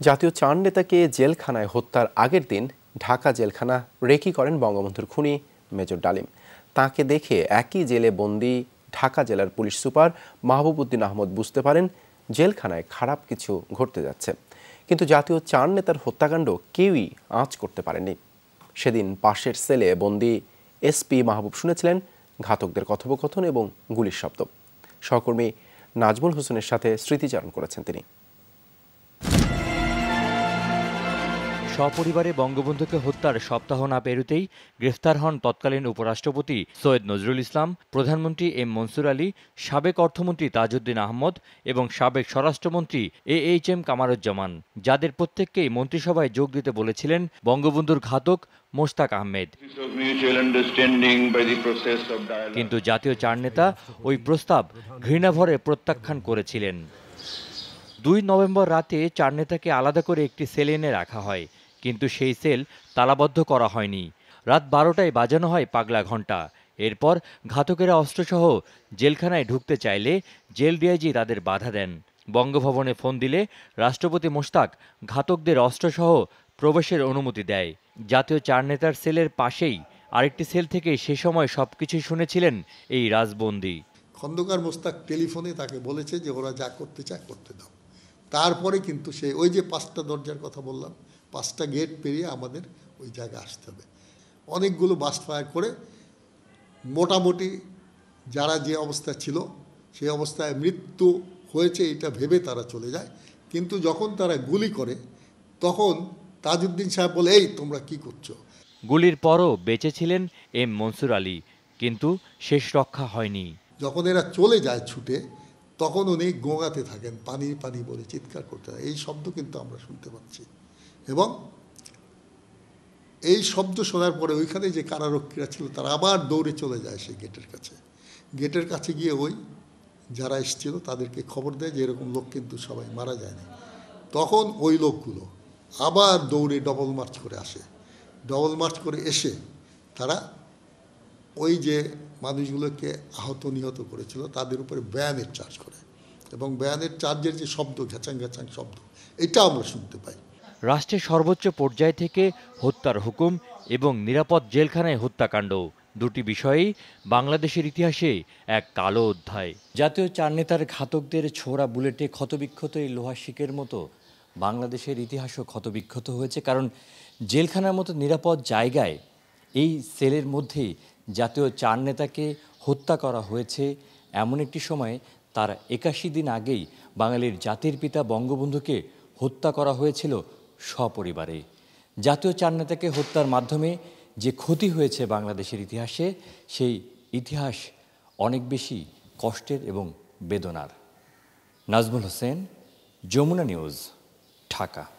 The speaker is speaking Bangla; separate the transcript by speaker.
Speaker 1: জাতীয় চার নেতাকে জেলখানায় হত্যার আগের দিন ঢাকা জেলখানা রেকি করেন বঙ্গবন্ধুর খুনি মেজর ডালিম। তাকে দেখে একই জেলে বন্দি ঢাকা জেলার পুলিশ সুপার মাহবুব উদ্দিন আহমদ বুঝতে পারেন জেলখানায় খারাপ কিছু ঘটতে যাচ্ছে। কিন্তু জাতীয় চার নেতার হত্যাকাণ্ড কেউই আঁচ করতে পারেনি সেদিন পাশের সেলে বন্দি এসপি মাহবুব শুনেছিলেন ঘাতকদের কথোপকথন এবং গুলির শব্দ। সহকর্মী নাজমুল হোসেনের সাথে স্মৃতিচারণ করেছেন তিনি।
Speaker 2: সপরিবারে বঙ্গবন্ধুকে হত্যার সপ্তাহ না পেরুতেই গ্রেফতার হন তৎকালীন উপরাষ্ট্রপতি সৈয়দ নজরুল ইসলাম, প্রধানমন্ত্রী এম মনসুর আলী, সাবেক অর্থমন্ত্রী তাজউদ্দিন আহমদ এবং সাবেক স্বরাষ্ট্রমন্ত্রী এ এইচ এম কামারুজ্জামান, যাদের প্রত্যেককেই মন্ত্রিসভায় যোগ দিতে বলেছিলেন বঙ্গবন্ধুর ঘাতক মোশতাক আহমেদ। কিন্তু জাতীয় চার নেতা ওই প্রস্তাব ঘৃণাভরে প্রত্যাখ্যান করেছিলেন। দুই নভেম্বর রাতে চার নেতাকে আলাদা করে একটি সেল এনে রাখা হয়। কিন্তু সেই সেল তালাবদ্ধ করা হয়নি। রাত বারোটায় বাজানো হয় পাগলা ঘণ্টা। এরপর ঘাতকেরা অস্ত্রসহ জেলখানায় ঢুকতে চাইলে জেল ডিআইজি তাদের বাধা দেন। বঙ্গভবনে ফোন দিলে রাষ্ট্রপতি মোশতাক ঘাতকদের অস্ত্রসহ প্রবেশের অনুমতি দেয়। জাতীয় চার নেতার সেলের পাশেই আরেকটি সেল থেকে সে সময় সবকিছু শুনেছিলেন এই রাজবন্দি।
Speaker 3: খন্দকার মোস্তাক টেলিফোনে তাকে বলেছে যে ওরা যা করতে চায় করতে দাও। তারপরে কিন্তু সে ওই যে পাঁচটা দরজার কথা বললাম পাঁচটা গেট পেরিয়ে আমাদের ওই জায়গায় আসতে হবে। অনেকগুলো বাস ফায়ার করে মোটামুটি যারা যে অবস্থা ছিল সেই অবস্থায় মৃত্যু হয়েছে এটা ভেবে তারা চলে যায়। কিন্তু যখন তারা গুলি করে তখন তাজউদ্দিন সাহেব বলে এই তোমরা কি করছ?
Speaker 2: গুলির পরও বেঁচে ছিলেন এম মনসুর আলী কিন্তু শেষ রক্ষা হয়নি।
Speaker 3: যখন এরা চলে যায় ছুটে তখন উনি গোঙাতে থাকেন, পানি পানি বলে চিৎকার করতে থাকে এই শব্দ কিন্তু আমরা শুনতে পাচ্ছি। এবং এই শব্দ শোনার পরে ওইখানে যে কারারক্ষীরা ছিল, তারা আবার দৌড়ে চলে যায় সেই গেটের কাছে। গেটের কাছে গিয়ে ওই যারা এসেছিল, তাদেরকে খবর দেয় যে এরকম লোক কিন্তু সবাই মারা যায়নি। তখন ওই লোকগুলো আবার দৌড়ে ডবল মার্চ করে আসে। ডবল মার্চ করে এসে তারা ওই যে মানুষগুলোকে আহত নিহত করেছিল তাদের উপরে ব্যায়ামের চার্জ করে। এবং ব্যায়ামের চার্জের যে শব্দ ঘ্যাচাং ঘ্যাচাং শব্দ এটা আমরা শুনতে পাই।
Speaker 2: রাষ্ট্রের সর্বোচ্চ পর্যায় থেকে হত্যার হুকুম এবং নিরাপদ জেলখানায় হত্যাকাণ্ড দুটি বিষয়েই বাংলাদেশের ইতিহাসে এক কালো অধ্যায়। জাতীয় চার নেতার ঘাতকদের ছোড়া বুলেটে ক্ষতবিক্ষত এই লোহা শিকের মতো বাংলাদেশের ইতিহাসও ক্ষতবিক্ষত হয়েছে কারণ জেলখানার মতো নিরাপদ জায়গায় এই সেলের মধ্যেই জাতীয় চার নেতাকে হত্যা করা হয়েছে। এমন একটি সময়ে তার একাশি দিন আগেই বাঙালির জাতির পিতা বঙ্গবন্ধুকে হত্যা করা হয়েছিল সপরিবারে। জাতীয় চার নেতাকে হত্যার মাধ্যমে যে ক্ষতি হয়েছে বাংলাদেশের ইতিহাসে, সেই ইতিহাস অনেক বেশি কষ্টের এবং বেদনার। নাজমুল হোসেন, যমুনা নিউজ, ঢাকা।